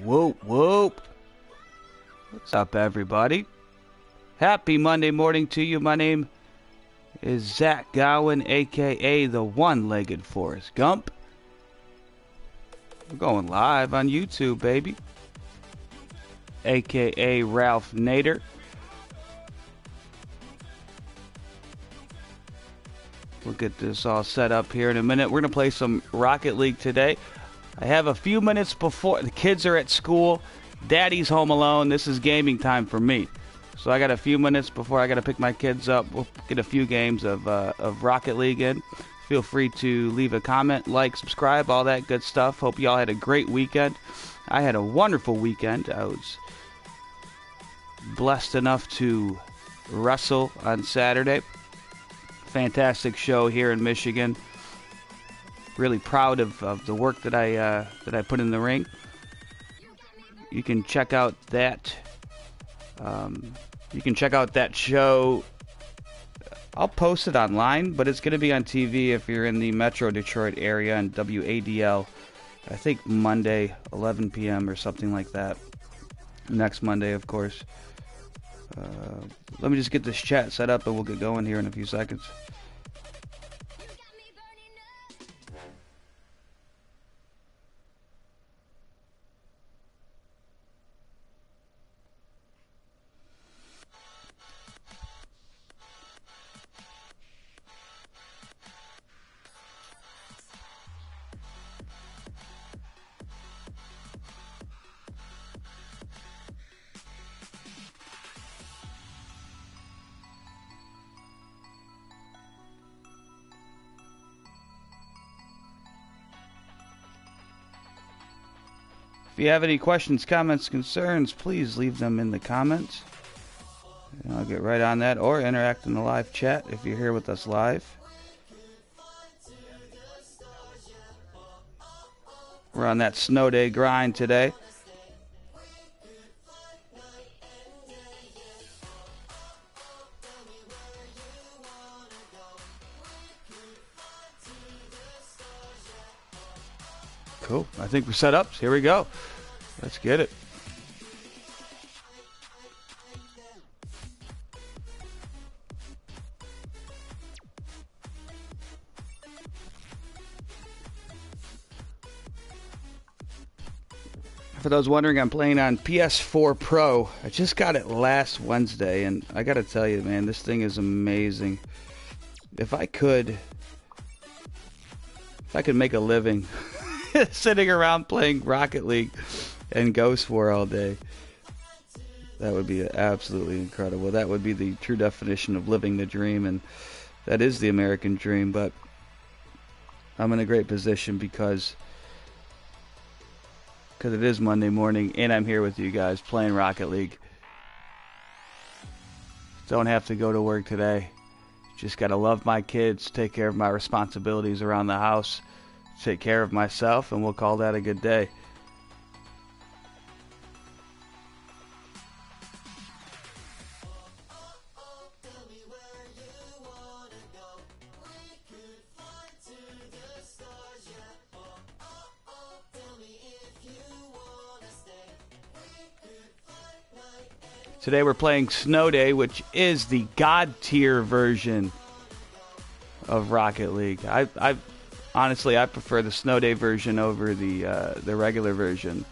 Whoop, whoop. What's up, everybody? Happy Monday morning to you. My name is Zach Gowen, aka the one legged Forrest Gump. We're going live on YouTube, baby. aka Ralph Nader. We'll get this all set up here in a minute. We're going to play some Rocket League today. I have a few minutes before the kids are at school. Daddy's home alone. This is gaming time for me. So I got a few minutes before I got to pick my kids up. We'll get a few games of, uh, of Rocket League in. Feel free to leave a comment, like, subscribe, all that good stuff. Hope y'all had a great weekend. I had a wonderful weekend. I was blessed enough to wrestle on Saturday. Fantastic show here in Michigan really proud of, of the work that I uh, that I put in the ring. You can check out that. Um, you can check out that show. I'll post it online, but it's going to be on TV if you're in the Metro Detroit area on WADL. I think Monday, 11 p.m. or something like that. Next Monday, of course. Uh, let me just get this chat set up and we'll get going here in a few seconds. You have any questions, comments, concerns, please leave them in the comments. And I'll get right on that or interact in the live chat if you're here with us live. We're on that snow day grind today. Think we're set up. Here we go. Let's get it. For those wondering, I'm playing on PS4 Pro. I just got it last Wednesday, and I gotta tell you, man, this thing is amazing. If I could, if I could make a living sitting around playing Rocket League and Ghost War all day, that would be absolutely incredible. That would be the true definition of living the dream, and that is the American dream. But I'm in a great position because because it is Monday morning and I'm here with you guys playing Rocket League. Don't have to go to work today. Just got to love my kids, take care of my responsibilities around the house, take care of myself, and we'll call that a good day. Today we're playing Snow Day, which is the God tier version of Rocket League. I, I honestly I prefer the Snow Day version over the uh, the regular version.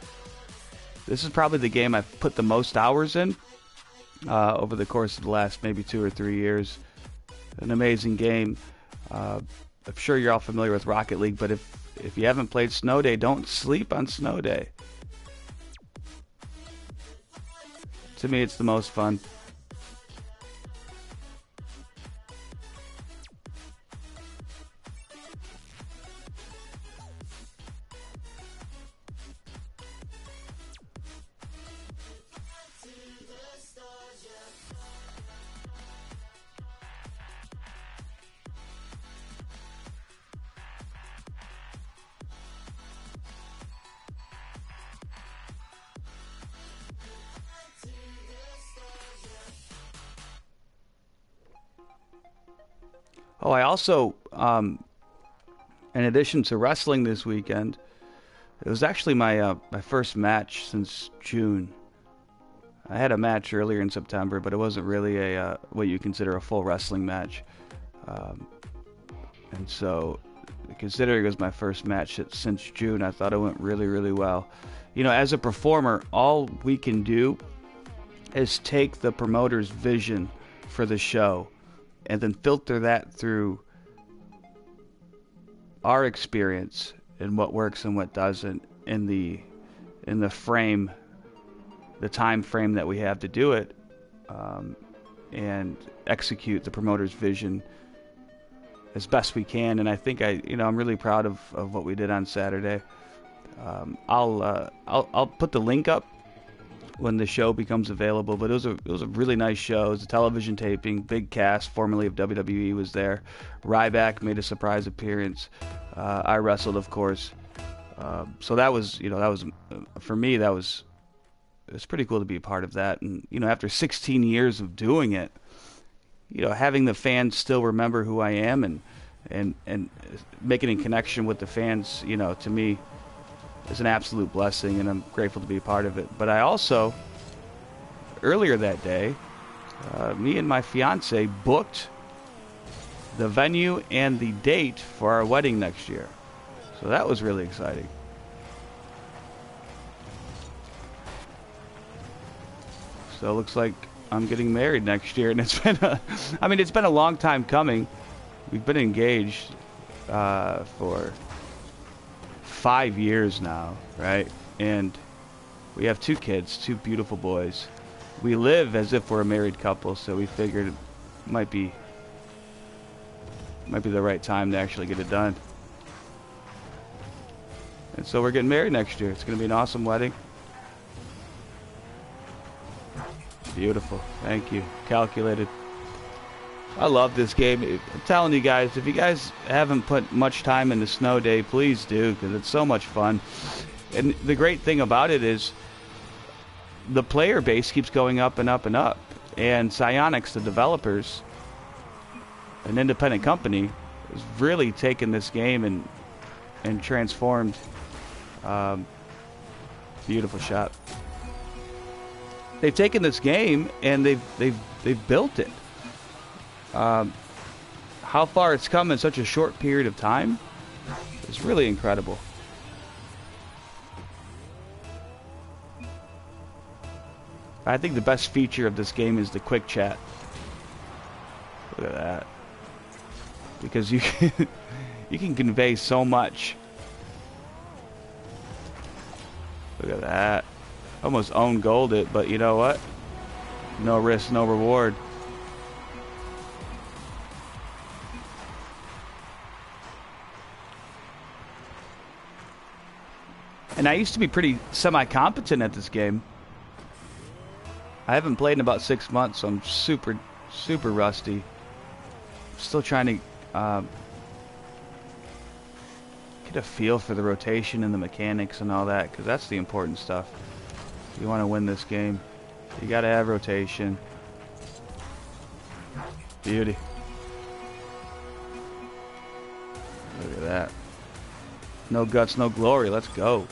This is probably the game I've put the most hours in uh, over the course of the last maybe two or three years. An amazing game. Uh, I'm sure you're all familiar with Rocket League, but if if you haven't played Snow Day, don't sleep on Snow Day. To me, it's the most fun. Also, um, in addition to wrestling this weekend, It was actually my uh, my first match since June. I had a match earlier in September, but it wasn't really a uh, what you consider a full wrestling match. Um, and so, considering it was my first match since June, I thought it went really, really well. You know, as a performer, all we can do is take the promoter's vision for the show and then filter that through our experience and what works and what doesn't in the in the frame the time frame that we have to do it um, and execute the promoter's vision as best we can. And I think I, you know, I'm really proud of, of what we did on Saturday. Um, I'll, uh, I'll I'll put the link up when the show becomes available. But it was a it was a really nice show. It was a television taping. Big cast, formerly of WWE, was there. Ryback made a surprise appearance. Uh, I wrestled, of course. Um, so that was, you know, that was for me. That was it's pretty cool to be a part of that. And you know, after 16 years of doing it, you know, having the fans still remember who I am and and and making a connection with the fans, you know, to me is an absolute blessing, and I'm grateful to be a part of it. But I also earlier that day, uh, me and my fiance booked the venue and the date for our wedding next year. So that was really exciting. So it looks like I'm getting married next year, and it's been a, I mean, it's been a long time coming. We've been engaged uh, for five years now, right? And we have two kids, two beautiful boys. We live as if we're a married couple, so we figured it might be might be the right time to actually get it done. And so we're getting married next year. It's going to be an awesome wedding. Beautiful. Thank you. Calculated. I love this game. I'm telling you guys, if you guys haven't put much time into Snow Day, please do because it's so much fun. And the great thing about it is the player base keeps going up and up and up. And Psyonix, the developers, an independent company, has really taken this game and and transformed. Um, beautiful shot they've taken this game and they've they've they've built it. Um, how far it's come in such a short period of time is really incredible. I think the best feature of this game is the quick chat. Look at that. Because you can, you can convey so much. Look at that. Almost own goaled it, but you know what? No risk, no reward. And I used to be pretty semi-competent at this game. I haven't played in about six months, so I'm super, super rusty. Still trying to uh, get a feel for the rotation and the mechanics and all that, because that's the important stuff you want to win this game. You got to have rotation. Beauty. Look at that. No guts, no glory. Let's go.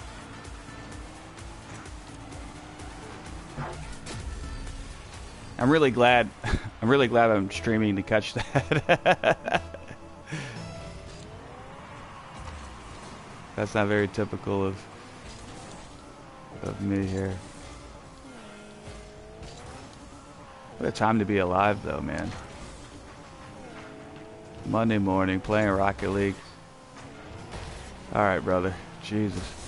I'm really glad. I'm really glad I'm streaming to catch that. That's not very typical of of me here. What a time to be alive, though, man. Monday morning, playing Rocket League. Alright, brother. Jesus.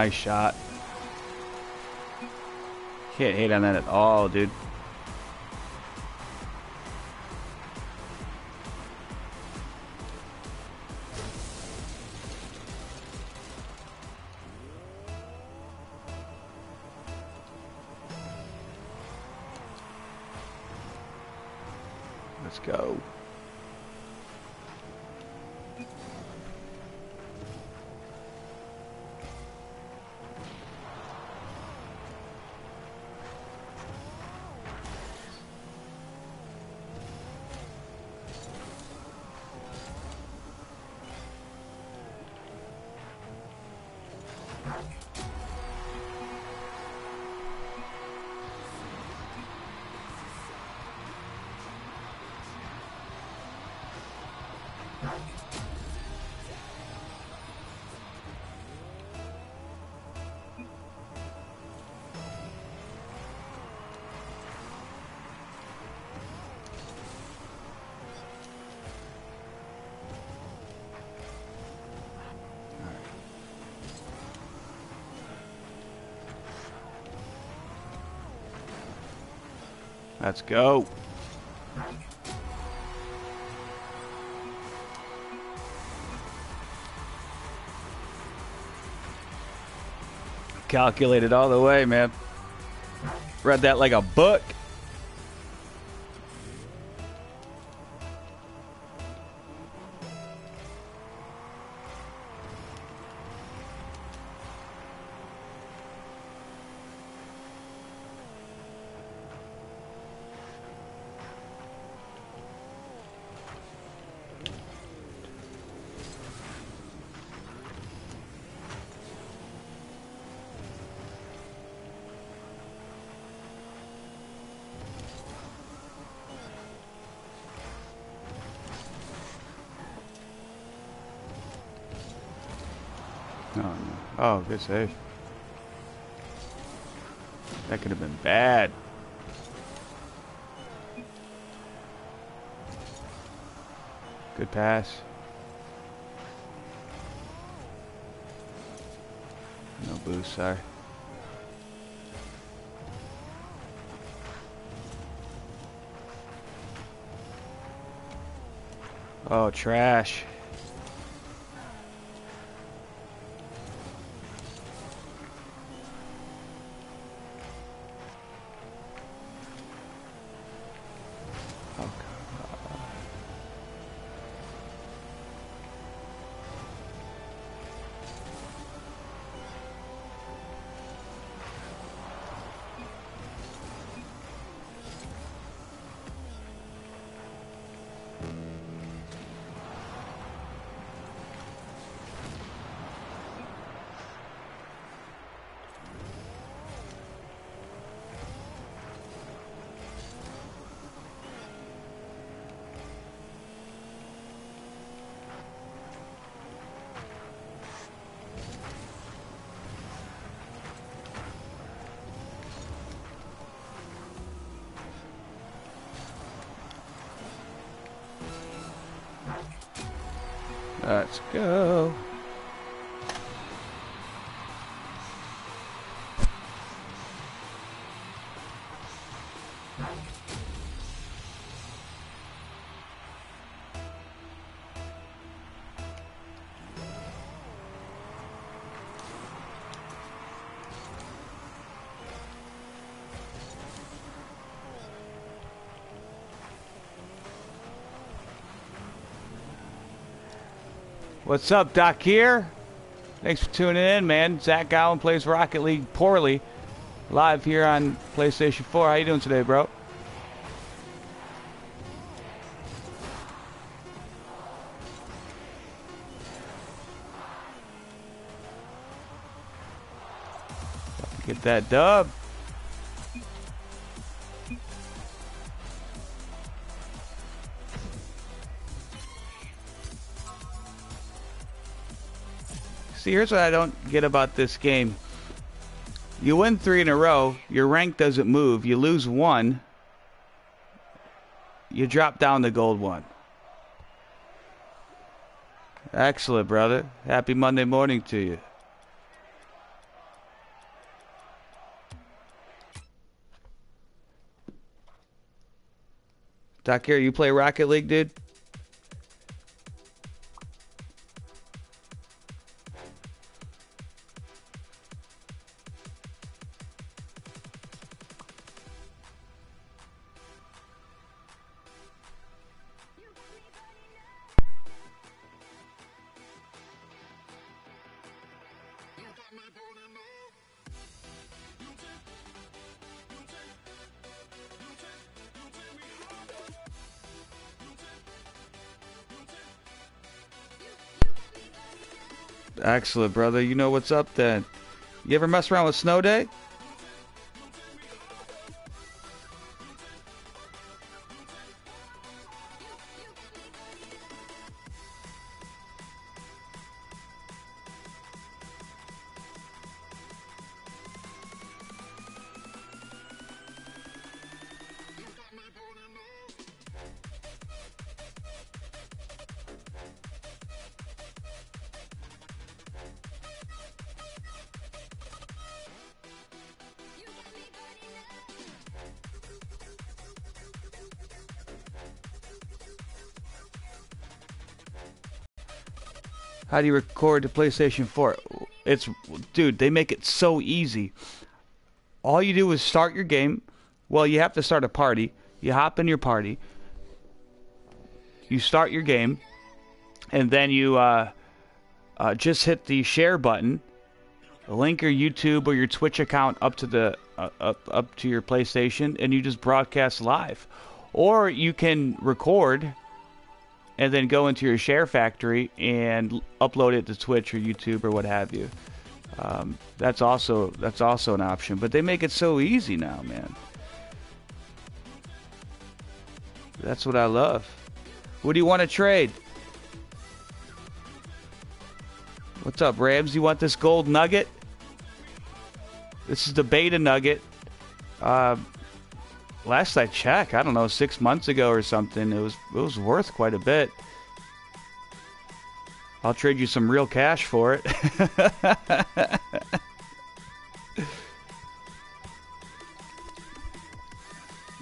Nice shot. Can't hate on that at all, dude. Let's go. Calculated all the way, man. Read that like a book. Good save. Eh? That could have been bad. Good pass. No boost, sorry. Oh, trash. Let's go. What's up, Doc here? Thanks for tuning in, man. Zach Allen plays Rocket League poorly. Live here on PlayStation 4. How you doing today, bro? Get that dub. See, here's what I don't get about this game. You win three in a row, your rank doesn't move. You lose one, you drop down to gold one. Excellent, brother. Happy Monday morning to you. Doc here, you play Rocket League, dude? Excellent, brother. You know what's up then. You ever mess around with Snow Day? How do you record the PlayStation 4? It's dude, they make it so easy. All you do is start your game. Well, you have to start a party. You hop in your party. You start your game, and then you uh, uh, just hit the share button. Link your YouTube or your Twitch account up to the uh, up up to your PlayStation, and you just broadcast live. Or you can record and then go into your share factory and upload it to Twitch or YouTube or what have you. Um, that's also that's also an option, but they make it so easy now, man. That's what I love. What do you want to trade? What's up, Rams? You want this gold nugget? This is the beta nugget. Uh, last I checked, I don't know, six months ago or something, it was it was worth quite a bit. I'll trade you some real cash for it.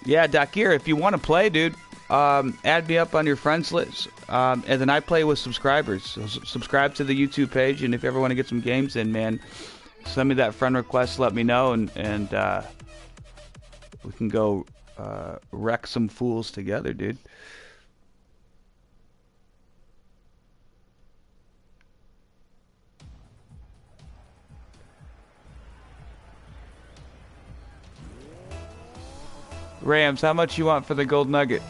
yeah, Dakir, if you want to play, dude, um, add me up on your friends list. Um, and then I play with subscribers. So subscribe to the YouTube page, and if you ever want to get some games in, man, send me that friend request. Let me know, and and uh, we can go uh, wreck some fools together, dude. Rams, how much you want for the gold nugget?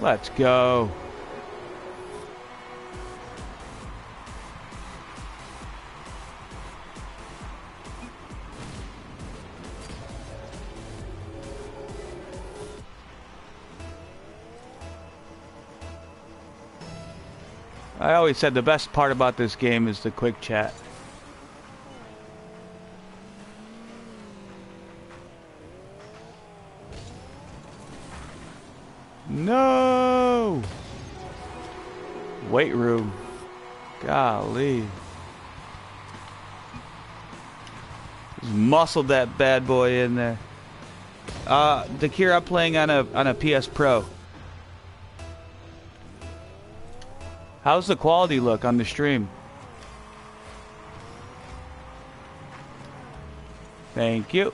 Let's go. I always said the best part about this game is the quick chat. No! Weight room. Golly. Just muscled that bad boy in there. Uh, Dakira playing on a on a PS Pro. How's the quality look on the stream? Thank you.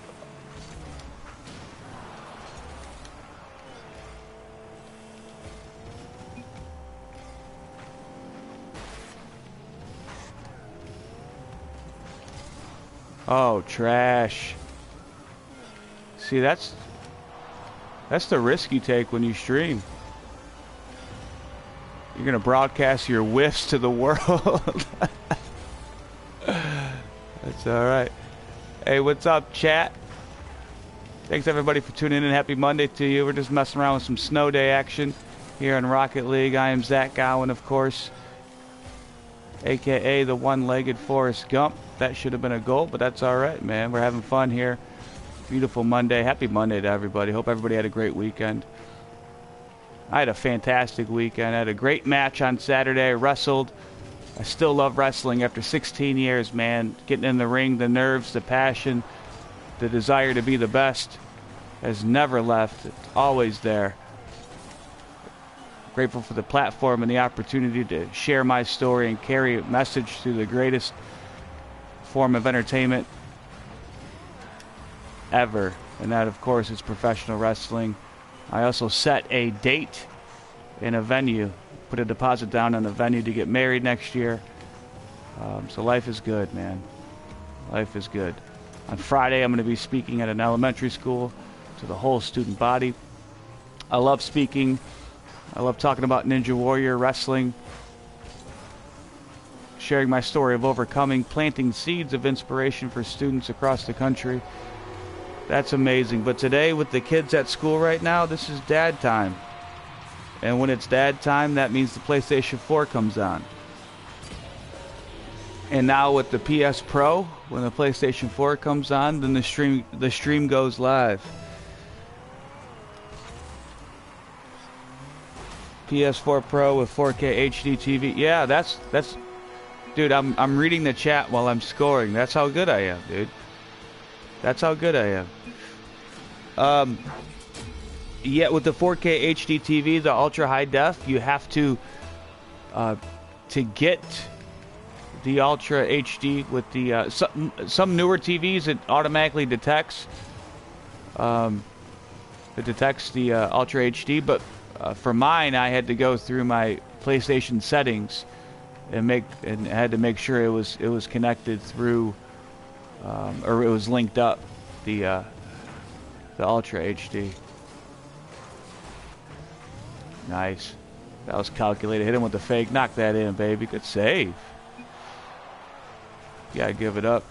Oh, trash. See, that's that's the risk you take when you stream. You're going to broadcast your whiffs to the world. That's all right. Hey, what's up, chat? Thanks, everybody, for tuning in. Happy Monday to you. We're just messing around with some snow day action here in Rocket League. I am Zach Gowen, of course, a.k.a. the one-legged Forrest Gump. That should have been a goal, but that's all right, man. We're having fun here. Beautiful Monday. Happy Monday to everybody. Hope everybody had a great weekend. I had a fantastic weekend. I had a great match on Saturday. I wrestled. I still love wrestling after 16 years, man. Getting in the ring, the nerves, the passion, the desire to be the best has never left. It's always there. Grateful for the platform and the opportunity to share my story and carry a message through the greatest form of entertainment ever. And that, of course, is professional wrestling. I also set a date in a venue, put a deposit down on a venue to get married next year. Um, so life is good, man. Life is good. On Friday, I'm going to be speaking at an elementary school to the whole student body. I love speaking. I love talking about Ninja Warrior wrestling. Sharing my story of overcoming, planting seeds of inspiration for students across the country. That's amazing. But today, with the kids at school right now, this is dad time. And when it's dad time, that means the PlayStation 4 comes on. And now with the PS Pro, when the PlayStation 4 comes on, then the stream the stream goes live. PS4 Pro with 4K HD TV. Yeah, that's that's dude, I'm I'm reading the chat while I'm scoring. That's how good I am, dude. That's how good I am. Um yeah, with the 4K HD TV, the ultra high def, you have to uh to get the Ultra HD with the uh, some some newer TVs it automatically detects um, it detects the uh, Ultra HD, but uh, for mine I had to go through my PlayStation settings and make and had to make sure it was it was connected through um, or it was linked up the uh, the Ultra HD. Nice. That was calculated. Hit him with the fake. Knock that in, baby. Good save. You gotta give it up.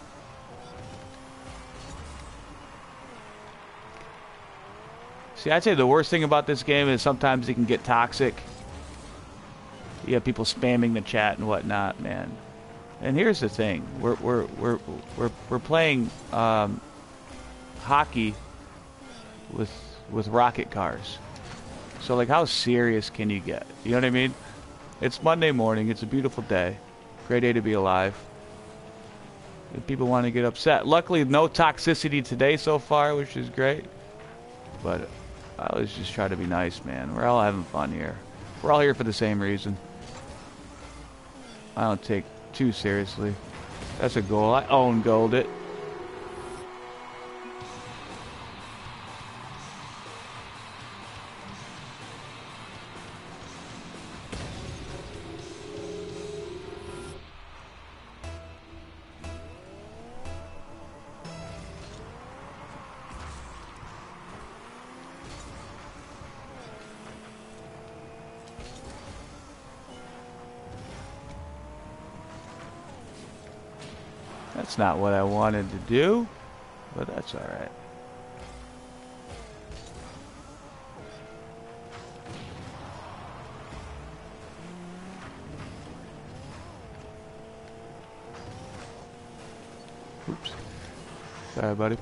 See, I'd say the worst thing about this game is sometimes it can get toxic. You have people spamming the chat and whatnot, man. And here's the thing: we're we're we're we're we're playing um, hockey with with rocket cars. So like, how serious can you get? You know what I mean? It's Monday morning. It's a beautiful day. Great day to be alive people want to get upset. Luckily, no toxicity today so far, which is great. But I always just try to be nice, man. We're all having fun here. We're all here for the same reason. I don't take too seriously. That's a goal. I own goaled it. Not what I wanted to do, but that's alright. Oops. Sorry, buddy.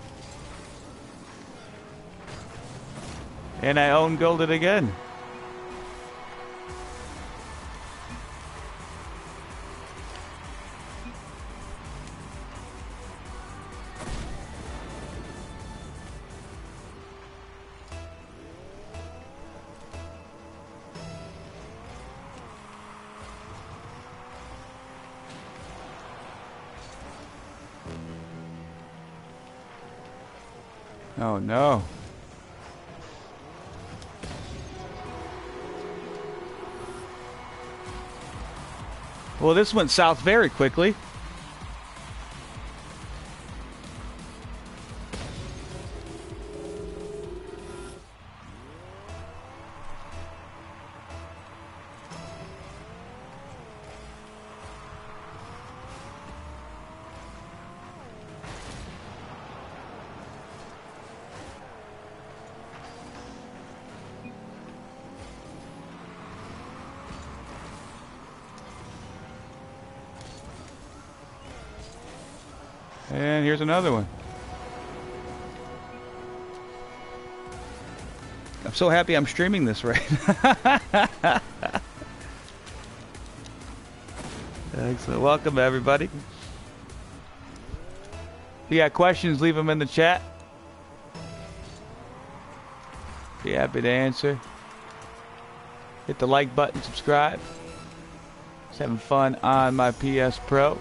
And I own goaled again. No. Well, this went south very quickly. Here's another one. I'm so happy I'm streaming this right. Excellent. Welcome, everybody. If you got questions, leave them in the chat. Be happy to answer. Hit the like button, subscribe. Just having fun on my PS Pro.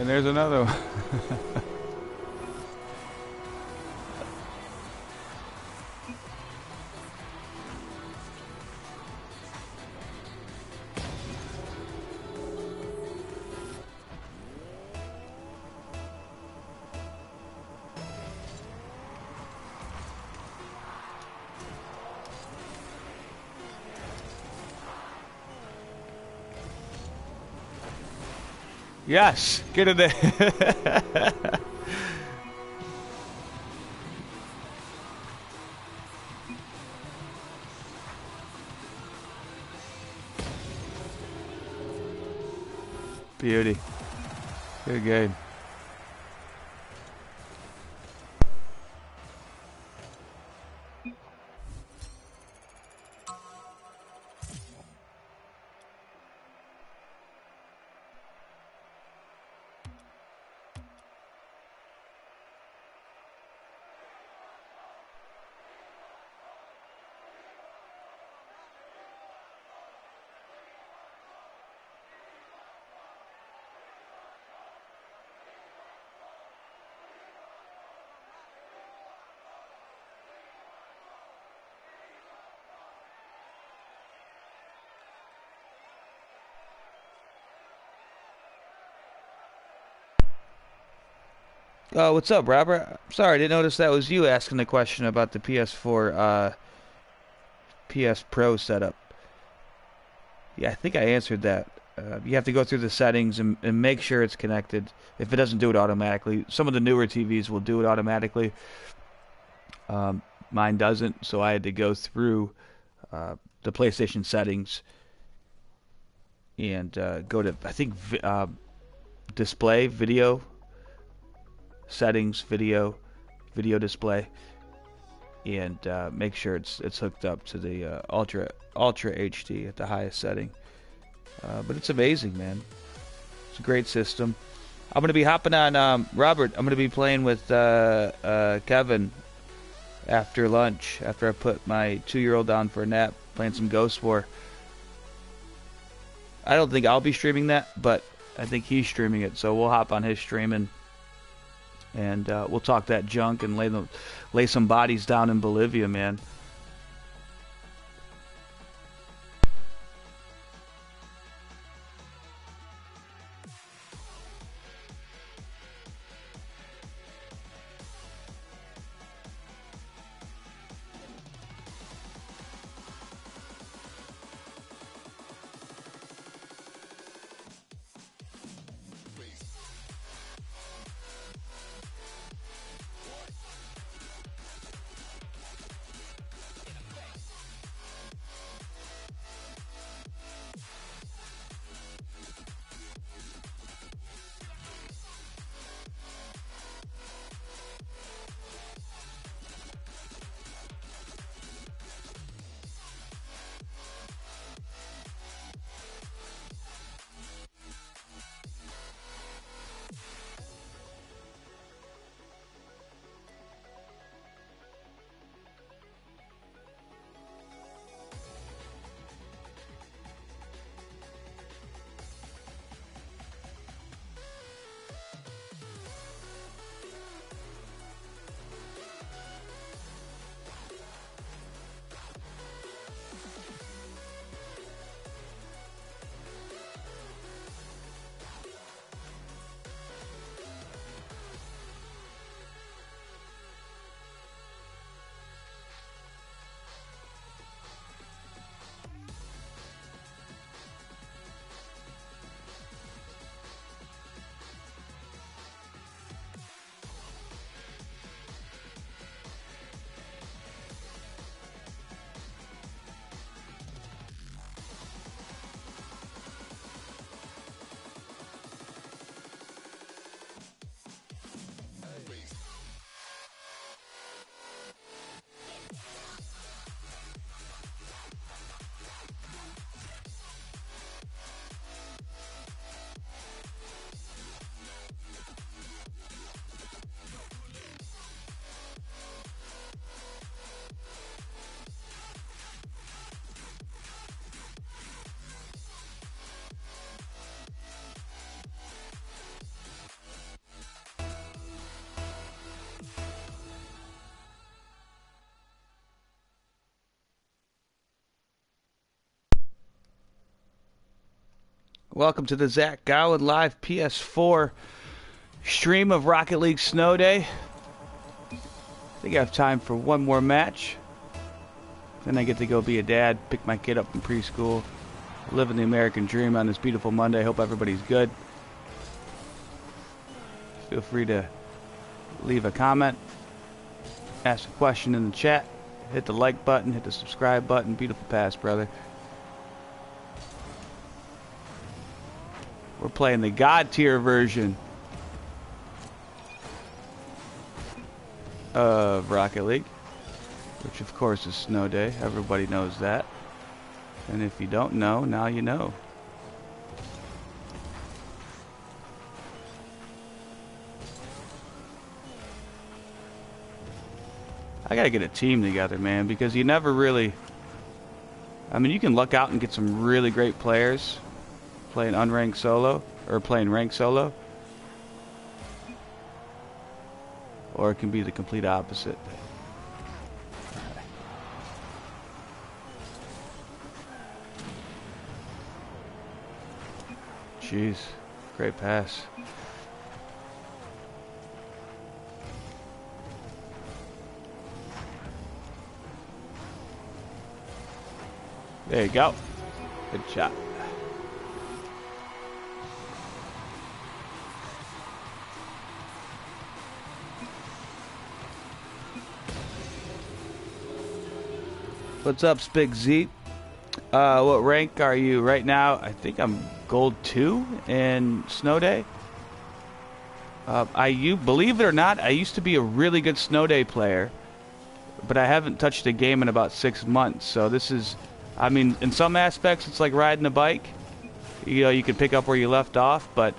And there's another one. Yes, get in there. Beauty. Good game. Uh, what's up, Robert? Sorry, I didn't notice that was you asking the question about the PS4 uh, PS Pro setup. Yeah, I think I answered that. Uh, you have to go through the settings and, and, make sure it's connected. If it doesn't do it automatically, some of the newer TVs will do it automatically. Um, mine doesn't, so I had to go through uh, the PlayStation settings and uh, go to I think uh, display video settings, video, video display, and uh, make sure it's it's hooked up to the uh, ultra ultra HD at the highest setting. Uh, but it's amazing, man. It's a great system. I'm gonna be hopping on um, Robert. I'm gonna be playing with uh, uh, Kevin after lunch. After I put my two-year-old down for a nap, playing some Ghost War. I don't think I'll be streaming that, but I think he's streaming it, so we'll hop on his stream and and uh, we'll talk that junk and lay them, lay some bodies down in Bolivia, man. Welcome to the Zach Gowen Live PS4 stream of Rocket League Snow Day. I think I have time for one more match. Then I get to go be a dad, pick my kid up from preschool, living the American dream on this beautiful Monday. Hope everybody's good. Feel free to leave a comment, ask a question in the chat, hit the like button, hit the subscribe button. Beautiful pass, brother. We're playing the God tier version of Rocket League, which of course is Snow Day. Everybody knows that. And if you don't know, now you know. I gotta get a team together, man, because you never really. I mean, you can luck out and get some really great players playing unranked solo or playing ranked solo. Or it can be the complete opposite. Jeez, great pass. There you go. Good shot. What's up, Spig Z? Uh, what rank are you right now? I think I'm gold two in Snow Day. Uh, I you believe it or not, I used to be a really good Snow Day player, but I haven't touched a game in about six months. So this is, I mean, in some aspects, it's like riding a bike. You know, you can pick up where you left off, but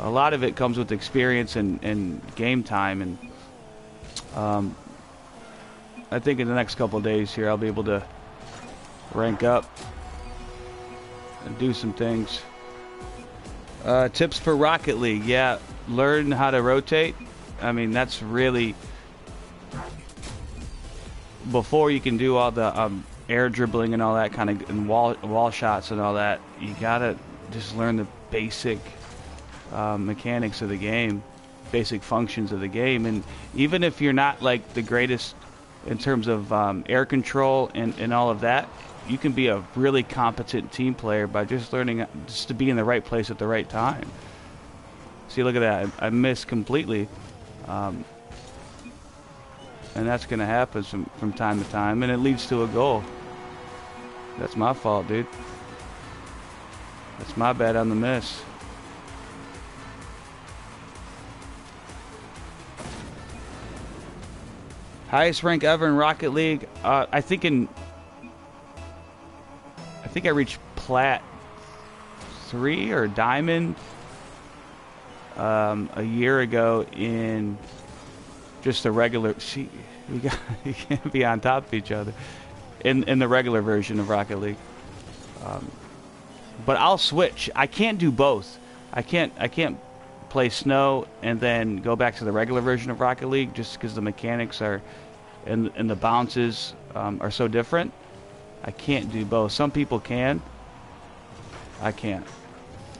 a lot of it comes with experience and, and game time and um, I think in the next couple days here I'll be able to rank up and do some things. Uh, tips for Rocket League, yeah, learn how to rotate. I mean, that's really before you can do all the um, air dribbling and all that kind of and wall wall shots and all that. You gotta just learn the basic uh, mechanics of the game, basic functions of the game, and even if you're not like the greatest in terms of um, air control and, and all of that, you can be a really competent team player by just learning just to be in the right place at the right time. See, look at that. I, I missed completely. Um, and that's going to happen from, from time to time, and it leads to a goal. That's my fault, dude. That's my bad on the miss. Highest rank ever in Rocket League. Uh, I think in. I think I reached plat three or diamond um, a year ago in just a regular. See, we got you can't be on top of each other in in the regular version of Rocket League. Um, but I'll switch. I can't do both. I can't. I can't play snow and then go back to the regular version of Rocket League just because the mechanics are and and the bounces um, are so different. I can't do both. Some people can. I can't.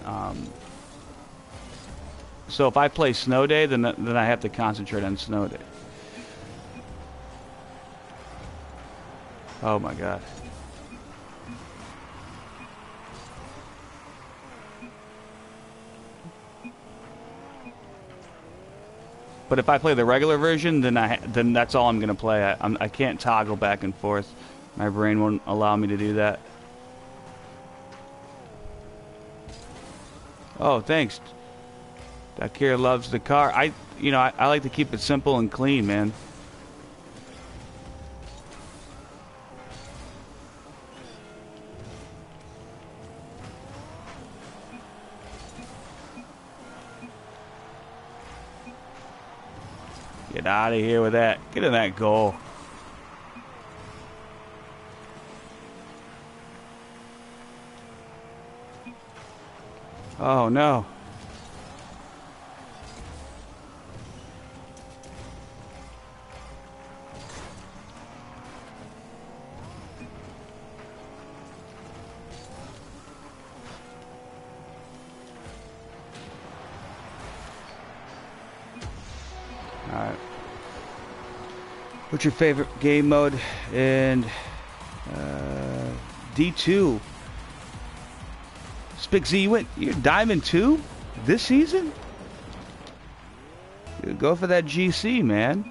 Um, so if I play snow day, then then I have to concentrate on snow day. Oh my god. But if I play the regular version, then I then that's all I'm gonna play. I, I'm, I can't toggle back and forth. My brain won't allow me to do that. Oh, thanks. Dakir loves the car. I, you know, I, I like to keep it simple and clean, man. Get out of here with that. Get in that goal. Oh no. What's your favorite game mode? And uh, D2. Spick Z, you went you're Diamond 2 this season? Go for that GC, man.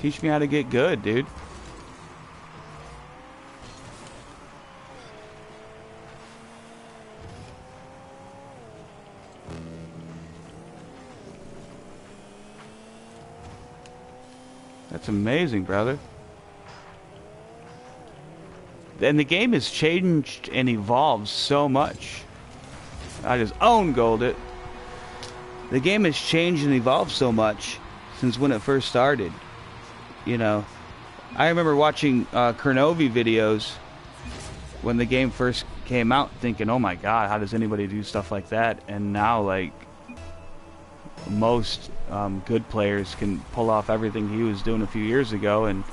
Teach me how to get good, dude. That's amazing, brother. And the game has changed and evolved so much. I just own goaled it. The game has changed and evolved so much since when it first started. You know, I remember watching uh, Kronovi videos when the game first came out, thinking, "Oh my God, how does anybody do stuff like that?" And now, like, most um, good players can pull off everything he was doing a few years ago and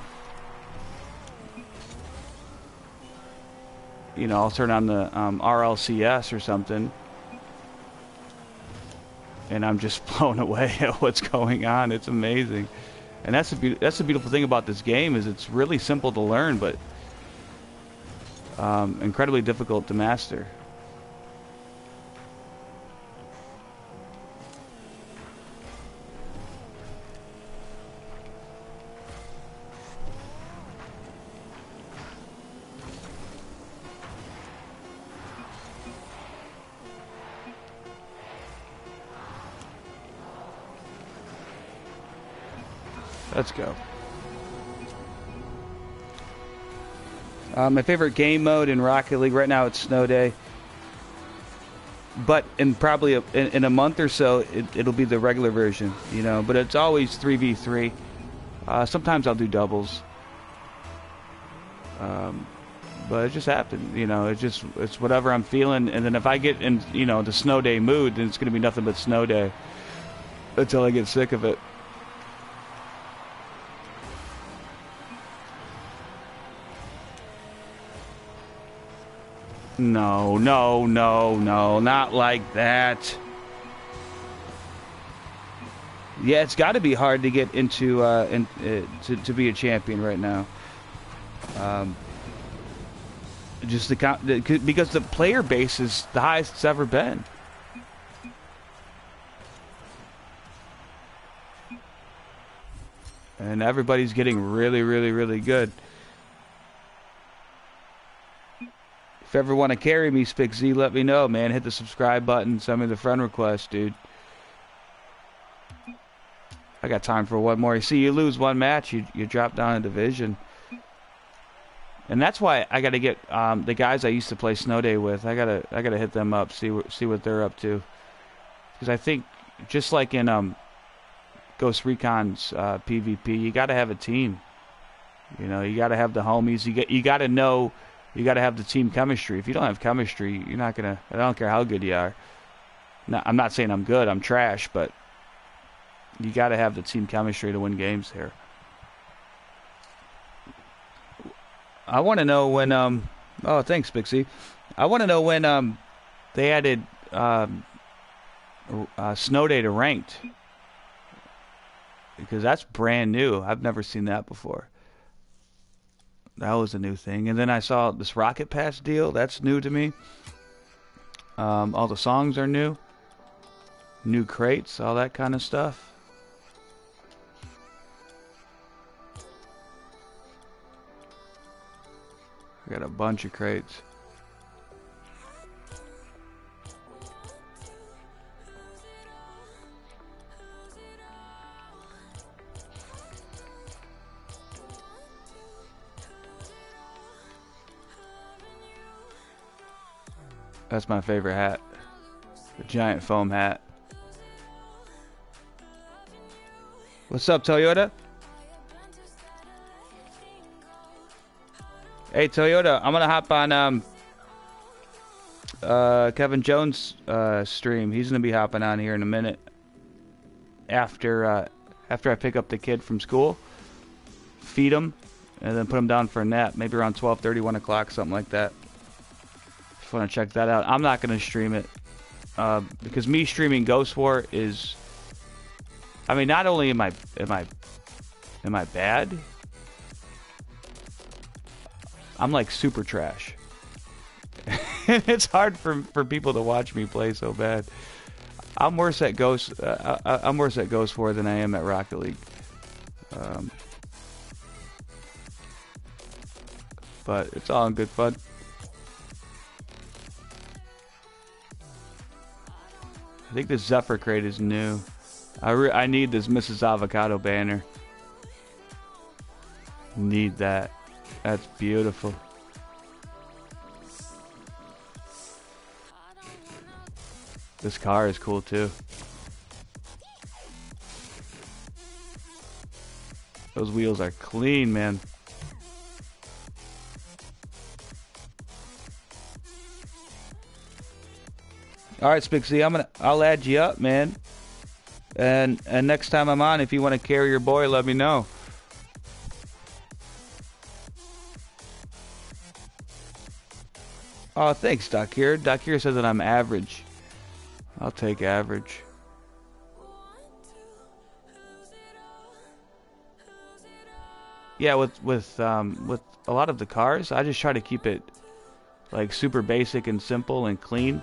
you know I'll turn on the um, RLCS or something. And I'm just blown away at what's going on. It's amazing. And that's the that's the beautiful thing about this game is it's really simple to learn but um, incredibly difficult to master Let's go. Uh, my favorite game mode in Rocket League right now it's Snow Day, but in probably a, in, in, a month or so it, will be the regular version, you know. But it's always three v three. Uh, sometimes I'll do doubles, um, but it just happens, you know. It's just it's whatever I'm feeling, and then if I get in, you know, the Snow Day mood, then it's gonna be nothing but Snow Day until I get sick of it. No, no, no, no, not like that. Yeah, it's got to be hard to get into uh, in, uh, to to be a champion right now. Um, just the because the player base is the highest it's ever been. And everybody's getting really, really, really good. If ever want to carry me, Spick Z, let me know, man. Hit the subscribe button. Send me the friend request, dude. I got time for one more. You see, you lose one match, you you drop down a division. And that's why I got to get um, the guys I used to play Snow Day with. I gotta I gotta hit them up, see see what they're up to. Because I think just like in um, Ghost Recon's uh, PvP, you got to have a team. You know, you got to have the homies. You get you got to know you got to have the team chemistry. If you don't have chemistry, you're not gonna. I don't care how good you are. No, I'm not saying I'm good. I'm trash, but you got to have the team chemistry to win games here. I want to know when. Um. Oh, thanks, Pixie. I want to know when um they added um uh, Snow Day to ranked because that's brand new. I've never seen that before. That was a new thing. And then I saw this Rocket Pass deal. That's new to me. Um, all the songs are new. New crates, all that kind of stuff. I got a bunch of crates. That's my favorite hat. The giant foam hat. What's up, Toyota? Hey, Toyota, I'm gonna hop on um, uh, Kevin Jones' uh, stream. He's gonna be hopping on here in a minute. After uh, after I pick up the kid from school, feed him, and then put him down for a nap. Maybe around 12:30, 1 o'clock, something like that want to check that out. I'm not going to stream it uh, because me streaming Ghost War is. I mean, not only am I am I Am I bad? I'm like super trash. it's hard for for people to watch me play so bad. I'm worse at Ghost. Uh, I, am worse at Ghost War than I am at Rocket League. Um, but it's all in good fun. I think the Zephyr crate is new. I I need this Mrs. Avocado banner. Need that. That's beautiful. This car is cool too. Those wheels are clean, man. All right, Spixie, I'm gonna I'll add you up, man. And and next time I'm on, if you want to carry your boy, let me know. Oh, thanks, Doc here. Doc here says that I'm average. I'll take average. Yeah, with with um, with a lot of the cars, I just try to keep it like super basic and simple and clean.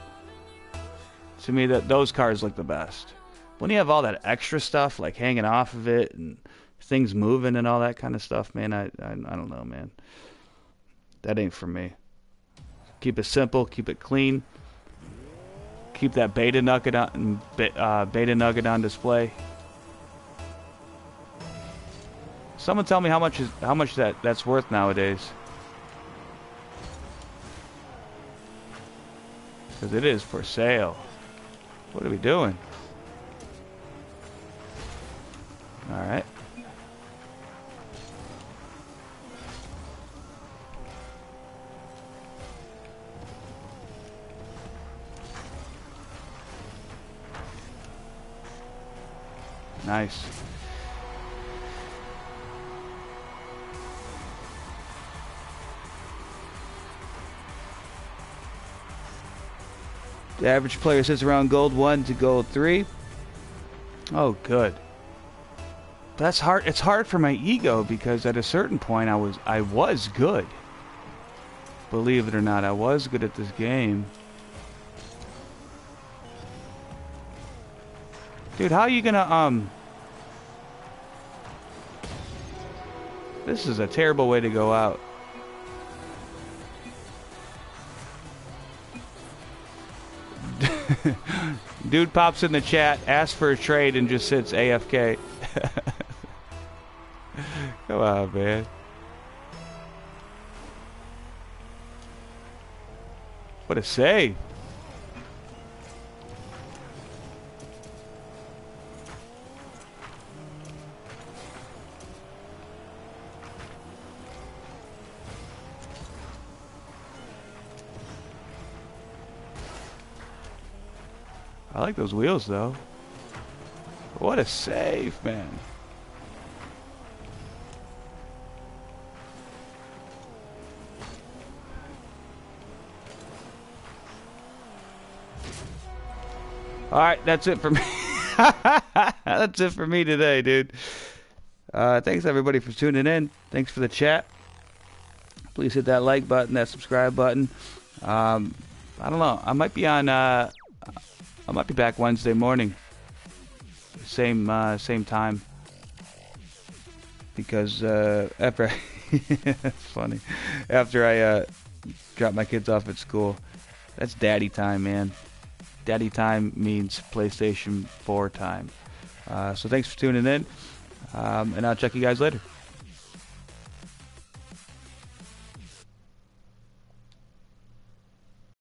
To me, that those cars look the best. When you have all that extra stuff like hanging off of it and things moving and all that kind of stuff, man, I I, I don't know, man. That ain't for me. Keep it simple, keep it clean. Keep that beta nugget on uh, beta nugget on display. Someone tell me how much is how much that that's worth nowadays. Because it is for sale. What are we doing? All right. Nice. The average player sits around gold 1 to gold 3. Oh, good. That's hard. It's hard for my ego because at a certain point I was I was good. Believe it or not, I was good at this game. Dude, how are you gonna um This is a terrible way to go out. Dude pops in the chat, asks for a trade, and just sits AFK. Come on, man. What a save. Like those wheels though. What a save, man. All right, that's it for me. that's it for me today, dude. Uh, thanks everybody for tuning in. Thanks for the chat. Please hit that like button, that subscribe button. Um, I don't know. I might be on. Uh, I might be back Wednesday morning. Same uh, same time. Because uh, after funny, after I uh, drop my kids off at school, that's daddy time, man. Daddy time means PlayStation 4 time. Uh, so thanks for tuning in, um, and I'll check you guys later.